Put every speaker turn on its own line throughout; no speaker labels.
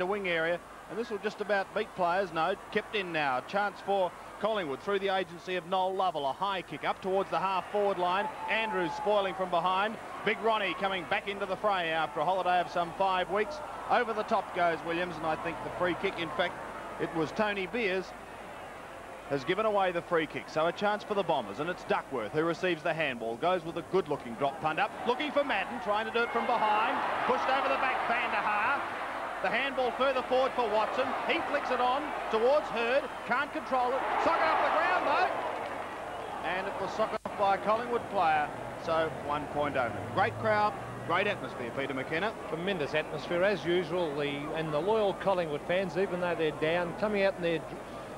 the wing area. And this will just about beat players. No, kept in now. Chance for Collingwood through the agency of Noel Lovell. A high kick up towards the half-forward line. Andrews spoiling from behind. Big Ronnie coming back into the fray after a holiday of some five weeks. Over the top goes Williams, and I think the free kick, in fact, it was Tony Beers has given away the free kick. So a chance for the Bombers, and it's Duckworth who receives the handball. Goes with a good-looking drop punt up. Looking for Madden, trying to do it from behind. Pushed over the back, Van der Haar. The handball further forward for Watson. He flicks it on towards Heard. Can't control it. Sock it off the ground, though. And it was socked off by a Collingwood player. So one point over. Great crowd. Great atmosphere, Peter McKenna.
Tremendous atmosphere, as usual. The And the loyal Collingwood fans, even though they're down, coming out in their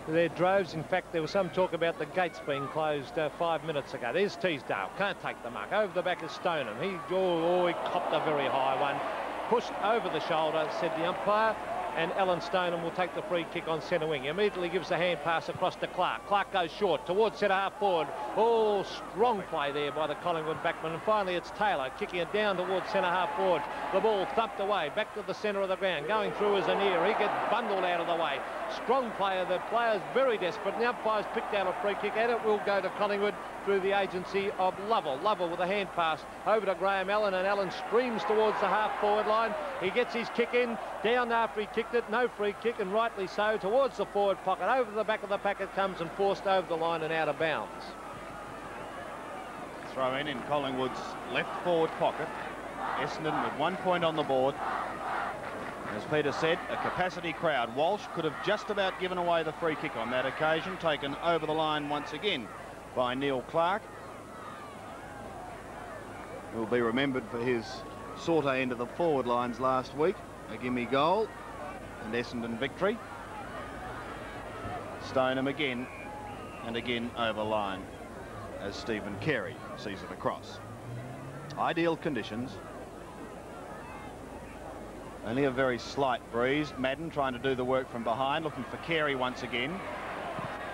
their droves. In fact, there was some talk about the gates being closed uh, five minutes ago. There's Teasdale. Can't take the mark. Over the back of Stoneham. He, oh, oh, he copped a very high one pushed over the shoulder, said the umpire, and Alan Stoneham will take the free kick on centre wing. Immediately gives the hand pass across to Clark. Clark goes short towards centre half forward. Oh, strong play there by the Collingwood backman. And finally, it's Taylor kicking it down towards centre half forward. The ball thumped away, back to the centre of the ground. Going through as an ear. He gets bundled out of the way. Strong player. The player's very desperate. The umpire's picked out a free kick, and it will go to Collingwood through the agency of Lovell. Lovell with a hand pass over to Graham Allen, and Allen streams towards the half-forward line. He gets his kick in, down after he kicked it, no free kick, and rightly so, towards the forward pocket. Over the back of the packet comes and forced over the line and out of bounds.
Throw in in Collingwood's left forward pocket. Essendon with one point on the board. As Peter said, a capacity crowd. Walsh could have just about given away the free kick on that occasion, taken over the line once again by Neil Clark. He will be remembered for his sortie into the forward lines last week. A gimme goal and Essendon victory. Stoneham again and again over line as Stephen Carey sees it across. Ideal conditions. Only a very slight breeze. Madden trying to do the work from behind, looking for Carey once again.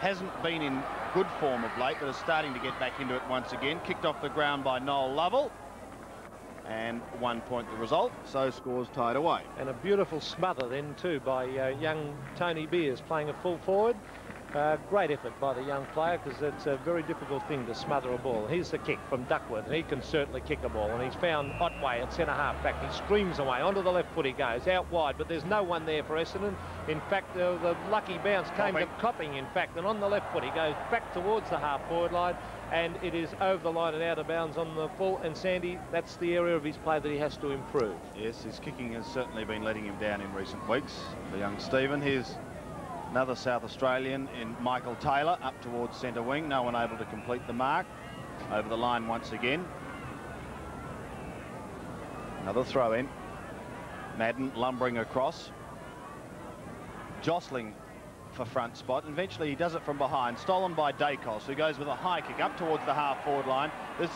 Hasn't been in good form of late, but is starting to get back into it once again. Kicked off the ground by Noel Lovell. And one point the result, so scores tied away.
And a beautiful smother then too by uh, young Tony Beers playing a full forward. Uh, great effort by the young player because it's a very difficult thing to smother a ball. Here's the kick from Duckworth, and he can certainly kick a ball. And he's found Otway at centre half back. He streams away onto the left foot. He goes out wide, but there's no one there for Essendon. In fact, uh, the lucky bounce came Copping. to Copping. In fact, and on the left foot he goes back towards the half forward line, and it is over the line and out of bounds on the full. And Sandy, that's the area of his play that he has to improve.
Yes, his kicking has certainly been letting him down in recent weeks. The young Stephen, here's Another South Australian in Michael Taylor up towards centre wing. No one able to complete the mark. Over the line once again. Another throw in. Madden lumbering across. Jostling for front spot. Eventually he does it from behind. Stolen by Daicos, who goes with a high kick up towards the half forward line. This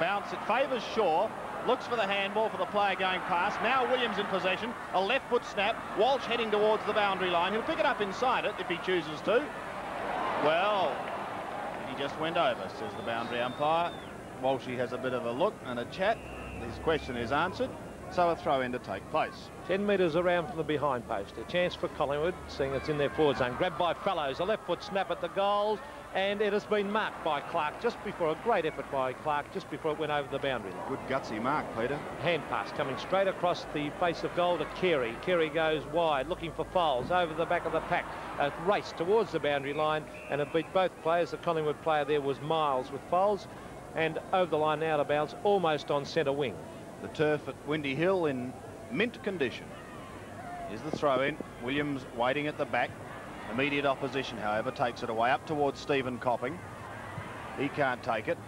bounce, it favours Shaw. Looks for the handball for the player going past. Now Williams in possession. A left foot snap. Walsh heading towards the boundary line. He'll pick it up inside it if he chooses to. Well, he just went over, says the boundary umpire. Walshy has a bit of a look and a chat. His question is answered. So a throw in to take place.
10 metres around from the behind post. A chance for Collingwood, seeing it's in their forward zone. Grabbed by Fellows. A left foot snap at the goals and it has been marked by Clark just before, a great effort by Clark just before it went over the boundary line.
Good gutsy mark, Peter.
Hand pass coming straight across the face of goal to Carey. Carey goes wide, looking for Foles over the back of the pack. A race towards the boundary line, and it beat both players. The Collingwood player there was Miles with Foles, and over the line out of bounds, almost on centre wing.
The turf at Windy Hill in mint condition. Here's the throw in. Williams waiting at the back. Immediate opposition, however, takes it away up towards Stephen Copping. He can't take it.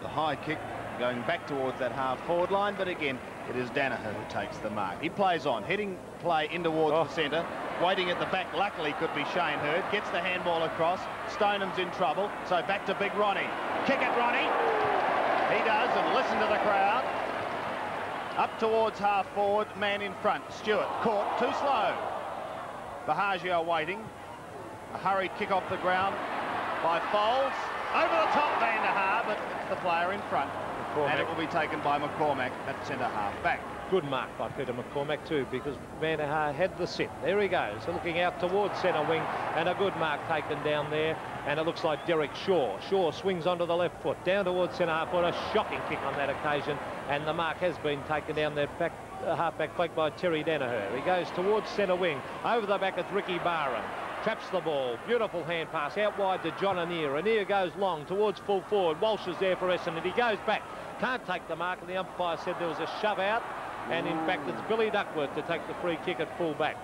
The high kick going back towards that half-forward line, but again, it is Daniher who takes the mark. He plays on, heading play in towards oh. the centre, waiting at the back, luckily could be Shane Heard, gets the handball across, Stoneham's in trouble, so back to Big Ronnie. Kick it, Ronnie! He does, and listen to the crowd. Up towards half-forward, man in front, Stewart, caught, too slow. Buhagiar waiting. A hurried kick off the ground by Foles. Over the top, Van der Haar, but it's the player in front. McCormack. And it will be taken by McCormack at centre half back.
Good mark by Peter McCormack too because Manaha had the sit. There he goes, looking out towards centre wing and a good mark taken down there. And it looks like Derek Shaw. Shaw swings onto the left foot, down towards centre half foot. A shocking kick on that occasion. And the mark has been taken down there back half-back flank by Terry Daniher. He goes towards centre wing. Over the back, it's Ricky Barham. Traps the ball. Beautiful hand pass out wide to John Annear. Annear goes long towards full forward. Walsh is there for Essendon. He goes back. Can't take the mark. And the umpire said there was a shove out. And in fact, it's Billy Duckworth to take the free kick at full back.